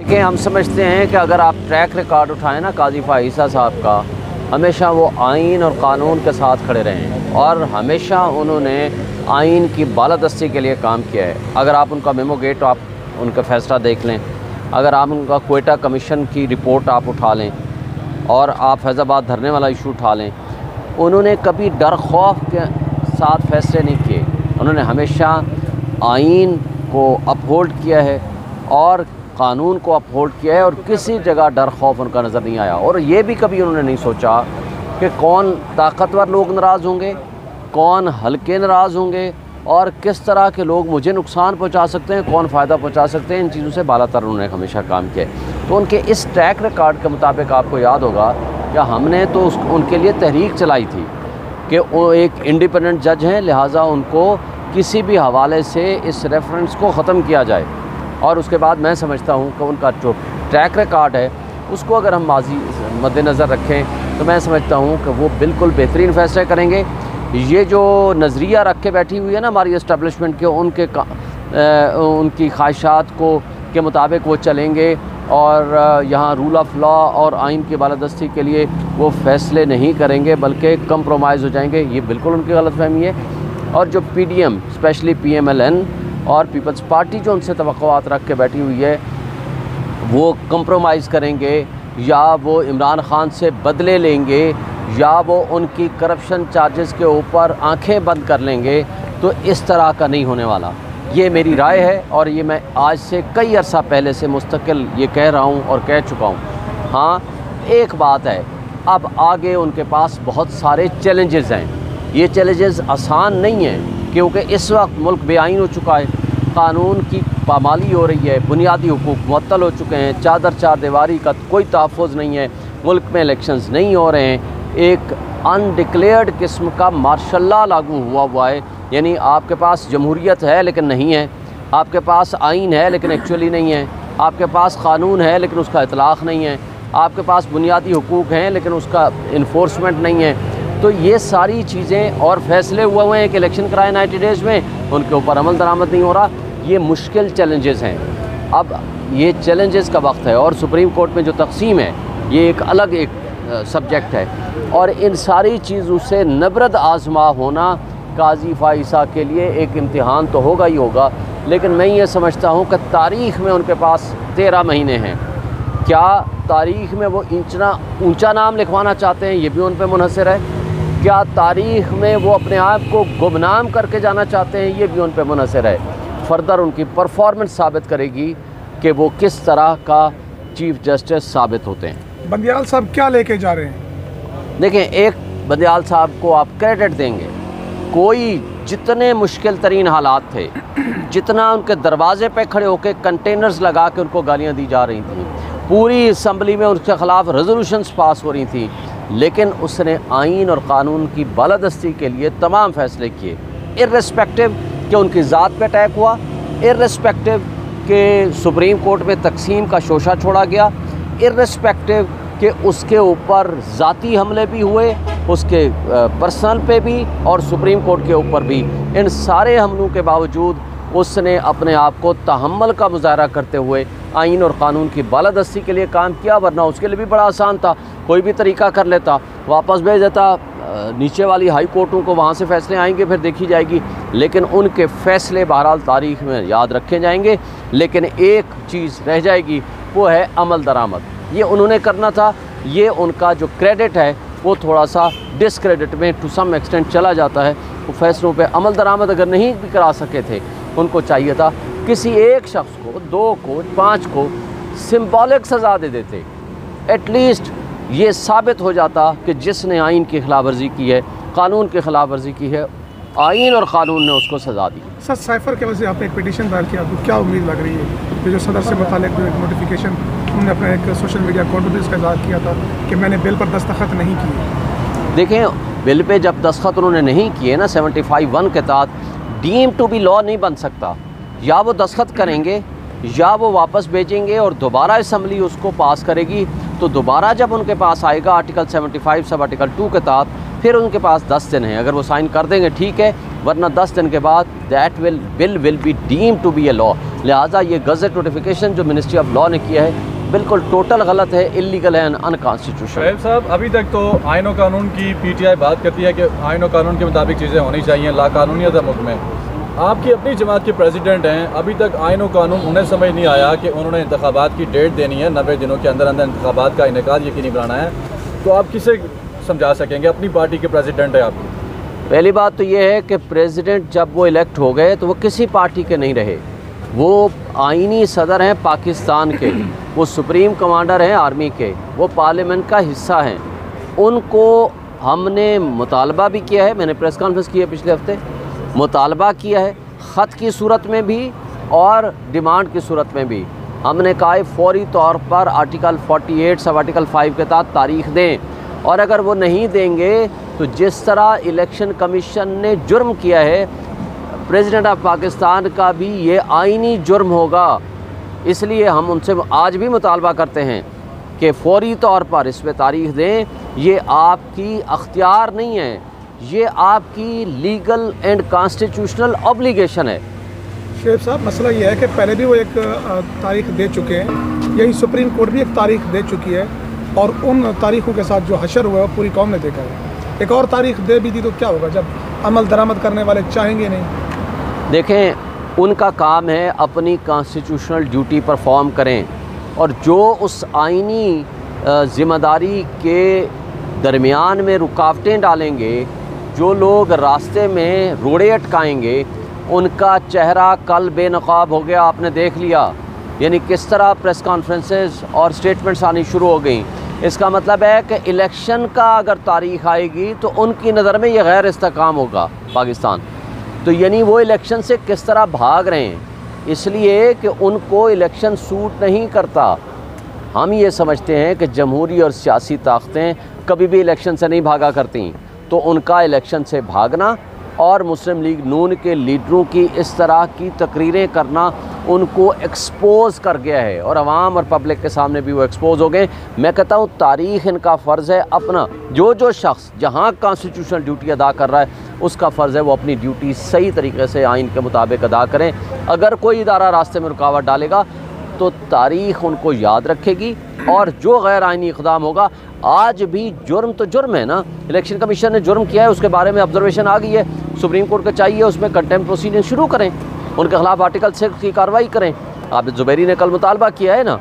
देखिए, हम समझते हैं कि अगर आप ट्रैक रिकॉर्ड उठाएँ ना काजी फाइसा साहब का, हमेशा वो आइन और क़ानून के साथ खड़े रहे हैं और हमेशा उन्होंने आइन की बालादस्ती के लिए काम किया है। अगर आप उनका मेमो गेट आप उनका फ़ैसला देख लें। अगर आप उनका कोयटा कमीशन की रिपोर्ट आप उठा लें और आप फैज़ाबाद धरने वाला इशू उठा लें, उन्होंने कभी डर खौफ के साथ फैसले नहीं किए। उन्होंने हमेशा आइन को अपहोल्ड किया है और कानून को अपहोल्ड किया है और किसी जगह डर, खौफ उनका नज़र नहीं आया। और ये भी कभी उन्होंने नहीं सोचा कि कौन ताकतवर लोग नाराज़ होंगे, कौन हल्के नाराज़ होंगे, और किस तरह के लोग मुझे नुकसान पहुँचा सकते हैं, कौन फ़ायदा पहुँचा सकते हैं, इन चीज़ों से बालातर उन्होंने हमेशा काम किया तो उनके इस ट्रैक रिकॉर्ड के मुताबिक आपको याद होगा कि हमने तो उस, उनके लिए तहरीक चलाई थी कि वो एक इंडिपेंडेंट जज हैं, लिहाजा उनको किसी भी हवाले से इस रेफरेंस को ख़त्म किया जाए। और उसके बाद मैं समझता हूँ कि उनका जो ट्रैक रिकॉर्ड है उसको अगर हम माजी मद्देनज़र रखें तो मैं समझता हूँ कि वो बिल्कुल बेहतरीन फ़ैसले करेंगे। ये जो नज़रिया रख के बैठी हुई है ना हमारी इस्टबलिशमेंट के उनके आ, उनकी ख्वाहिशात को के मुताबिक वो चलेंगे और यहाँ रूल ऑफ़ लॉ और आइन की बालादस्ती के लिए वो फ़ैसले नहीं करेंगे बल्कि कम्प्रोमाइज़ हो जाएँगे। ये बिल्कुल उनकी गलत फहमी है। और जो P D M specially P M L N और पीपल्स पार्टी जो उनसे तो रख के बैठी हुई है, वो कंप्रोमाइज़ करेंगे, या वो इमरान ख़ान से बदले लेंगे, या वो उनकी करप्शन चार्जेस के ऊपर आँखें बंद कर लेंगे तो इस तरह का नहीं होने वाला। ये मेरी राय है और ये मैं आज से कई अर्सा पहले से मुस्तकिल ये कह रहा हूँ और कह चुका हूँ। हाँ एक बात है, अब आगे उनके पास बहुत सारे चैलेंजेस हैं। ये चैलेंजेस आसान नहीं हैं। क्योंकि इस वक्त मुल्क बेआइन हो चुका है। कानून की पामाली हो रही है, बुनियादी हकूक मअतल हो चुके हैं, चादर चार दीवारी का कोई तहफ़ नहीं है, मुल्क में इलेक्शंस नहीं हो रहे हैं। एक अनडिक्लेयर्ड किस्म का मार्शल्ला लागू हुआ हुआ है, यानी आपके पास जमहूरीत है लेकिन नहीं है, आपके पास आइन है लेकिन एक्चुअली नहीं है, आपके पास क़ानून है लेकिन उसका इतलाक़ नहीं है, आपके पास बुनियादी हकूक़ हैं लेकिन उसका इन्फोर्समेंट नहीं है तो ये सारी चीज़ें और फैसले हुए हुए हैं कि इलेक्शन कराए नाइन्टी डेज़ में, उनके ऊपर अमल दरामद नहीं हो रहा। ये मुश्किल चैलेंजेस हैं। अब ये चैलेंजेस का वक्त है और सुप्रीम कोर्ट में जो तकसीम है, ये एक अलग एक सब्जेक्ट है। और इन सारी चीज़ों से नबरद आजमा होना काजी फ़ाइसा के लिए एक इम्तहान तो होगा ही होगा। लेकिन मैं ये समझता हूँ कि तारीख़ में उनके पास तेरह महीने हैं। क्या तारीख़ में वो इंचना, ऊँचा नाम लिखवाना चाहते हैं, ये भी उन पर मुनसर है? क्या तारीख़ में वो अपने आप को गुमनाम करके जाना चाहते हैं ये भी उन पर मुनसर है। फर्दर उनकी परफॉर्मेंस साबित करेगी कि वो किस तरह का चीफ़ जस्टिस साबित होते हैं। बंदियाल साहब क्या लेके जा रहे हैं? देखें एक बंदियाल साहब को आप क्रेडिट देंगे। कोई जितने मुश्किल तरीन हालात थे जितना उनके दरवाज़े पे खड़े होकर कंटेनर्स लगा के उनको गालियाँ दी जा रही थी पूरी असम्बली में उनके ख़िलाफ़ रेजोल्यूशंस पास हो रही थी लेकिन उसने आइन और क़ानून की बालादस्ती के लिए तमाम फ़ैसले किए। इरेस्पेक्टिव कि उनकी ज़ात पे अटैक हुआ इरेस्पेक्टिव कि सुप्रीम कोर्ट में तकसीम का शोशा छोड़ा गया इरेस्पेक्टिव कि उसके ऊपर ज़ाती हमले भी हुए, उसके पर्सनल पे भी और सुप्रीम कोर्ट के ऊपर भी। इन सारे हमलों के बावजूद उसने अपने आप को तहमल का मुजाहरा करते हुए आइन और क़ानून की बालादस्ती के लिए काम किया, वरना उसके लिए भी बड़ा आसान था। कोई भी तरीका कर लेता, वापस भेज देता नीचे वाली हाई कोर्टों को वहाँ से फ़ैसले आएँगे, फिर देखी जाएगी। लेकिन उनके फ़ैसले बहरहाल तारीख़ में याद रखे जाएँगे। लेकिन एक चीज़ रह जाएगी, वो है अमल दरामद। ये उन्होंने करना था, ये उनका जो क्रेडिट है, वो थोड़ा सा डिसक्रेडिट में टू सम एक्सटेंट चला जाता है। वो फैसलों पे अमल दरामद अगर नहीं भी करा सके थे उनको चाहिए था। किसी एक शख्स को दो को पाँच को सिम्बॉलिक सज़ा दे देते। एटलीस्ट ये साबित हो जाता कि जिसने आइन की खिलाफ वर्जी की है कानून की खिलाफ वर्जी की है आइन और क़ानून ने उसको सज़ा दी। सर साइफर के वजह से आपने एक पिटीशन दायर किया तो क्या उम्मीद लग रही है जो सदर से मुतल नोटिफिकेशन उन्होंने अपने एक सोशल मीडिया अकाउंट पर इसका इजहार किया था कि मैंने बिल पर दस्तखत नहीं किए? देखें बिल पे जब दस्तखत उन्होंने नहीं किए ना सेवेंटी फाइव वन के तहत डीम टू बी लॉ नहीं बन सकता। या वो दस्खत करेंगे, या वो वापस भेजेंगे और दोबारा असम्बली उसको पास करेगी। तो दोबारा जब उनके पास आएगा आर्टिकल 75 सब आर्टिकल 2 के तहत, फिर उनके पास 10 दिन हैं। अगर वो साइन कर देंगे, ठीक है, वरना दस दिन के बाद that will bill will be deem to be a law लिहाजा ये गजट नोटिफिकेशन जो मिनिस्ट्री ऑफ़ लॉ ने किया है बिल्कुल टोटल गलत है इलीगल है अनकॉन्स्टिट्यूशन साहब अभी तक तो और कानून की पीटीआई बात करती है कि और कानून के मुताबिक चीज़ें होनी चाहिए लाकानूनीत है मुल्क में। आपकी अपनी जमात के प्रेसिडेंट हैं अभी तक और कानून उन्हें समझ नहीं आया कि उन्होंने इंतबात की डेट देनी है नबे दिनों के अंदर अंदर इंतबात का इनका यकीनी बनाना है। तो आप किसे समझा सकेंगे? अपनी पार्टी के प्रेसिडेंट हैं आप। पहली बात तो ये है कि प्रेसिडेंट जब वो इलेक्ट हो गए तो वो किसी पार्टी के नहीं रहे। वो आइनी सदर हैं पाकिस्तान के। वो सुप्रीम कमांडर हैं आर्मी के, वो पार्लियामेंट का हिस्सा हैं। उनको हमने मुतालबा भी किया है, मैंने प्रेस कॉन्फ्रेंस की है पिछले हफ़्ते, मुतालबा किया है ख़त की सूरत में भी और डिमांड की सूरत में भी। हमने कहा है फौरी तौर पर आर्टिकल 48 सब आर्टिकल 5 के तहत तारीख दें और अगर वो नहीं देंगे तो जिस तरह इलेक्शन कमीशन ने जुर्म किया है, प्रेसिडेंट ऑफ़ पाकिस्तान का भी ये आइनी जुर्म होगा। इसलिए हम उनसे आज भी मुतालबा करते हैं कि फौरी तौर पर इस पर तारीख दें ये आपकी अख्तियार नहीं है। ये आपकी लीगल एंड कॉन्स्टिट्यूशनल ऑब्लिगेशन है। शेख साहब मसला ये है कि पहले भी वो एक तारीख दे चुके हैं। यही सुप्रीम कोर्ट भी एक तारीख दे चुकी है और उन तारीखों के साथ जो हशर हुआ है वो पूरी कौम ने देखा है। एक और तारीख दे भी दी तो क्या होगा जब अमल दरामद करने वाले चाहेंगे नहीं? देखें उनका काम है अपनी कॉन्स्टिट्यूशनल ड्यूटी परफॉर्म करें। और जो उस आइनी ज़िम्मेदारी के दरमियान में रुकावटें डालेंगे, जो लोग रास्ते में रोड़े अटकाएँगे, उनका चेहरा कल बेनकाब हो गया, आपने देख लिया। यानी किस तरह प्रेस कॉन्फ्रेंसेस और स्टेटमेंट्स आनी शुरू हो गई। इसका मतलब है कि इलेक्शन का अगर तारीख आएगी तो उनकी नज़र में ये गैर इस्तेकाम होगा, पाकिस्तान। तो यानी वो इलेक्शन से किस तरह भाग रहे हैं? इसलिए कि उनको इलेक्शन सूट नहीं करता। हम ये समझते हैं कि जमहूरी और सियासी ताकतें कभी भी इलेक्शन से नहीं भागा करती। तो उनका इलेक्शन से भागना और मुस्लिम लीग नून के लीडरों की इस तरह की तकरीरें करना उनको एक्सपोज कर गया है और आवाम और पब्लिक के सामने भी वो एक्सपोज हो गए। मैं कहता हूँ, तारीख़ इनका फ़र्ज़ है अपना। जो जो शख्स जहाँ कॉन्स्टिट्यूशनल ड्यूटी अदा कर रहा है, उसका फ़र्ज़ है वो अपनी ड्यूटी सही तरीके से आइन के मुताबिक अदा करें। अगर कोई इदारा रास्ते में रुकावट डालेगा तो तारीख़ उनको याद रखेगी और जो गैर आइनी इकदाम होगा, आज भी जुर्म तो जुर्म है ना। इलेक्शन कमीशन ने जुर्म किया है, उसके बारे में ऑब्जर्वेशन आ गई है। सुप्रीम कोर्ट का चाहिए, उसमें कंटेम्प प्रोसीडिंग शुरू करें। उनके खिलाफ आर्टिकल सिक्स की कार्रवाई करें। आबिद जुबैरी ने कल मुतालबा किया है ना?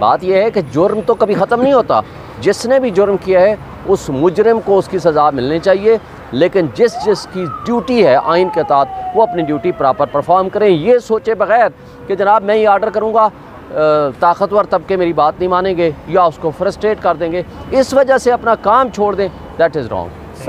बात यह है कि जुर्म तो कभी ख़त्म नहीं होता। जिसने भी जुर्म किया है, उस मुजरम को उसकी सज़ा मिलनी चाहिए। लेकिन जिस जिसकी ड्यूटी है आइन के तहत, वो अपनी ड्यूटी प्रॉपर परफॉर्म करें। ये सोचे बगैर कि जनाब मैं ये आर्डर करूँगा ताकतवर तबके मेरी बात नहीं मानेंगे या उसको फ्रस्ट्रेट कर देंगे। इस वजह से अपना काम छोड़ दें। That is wrong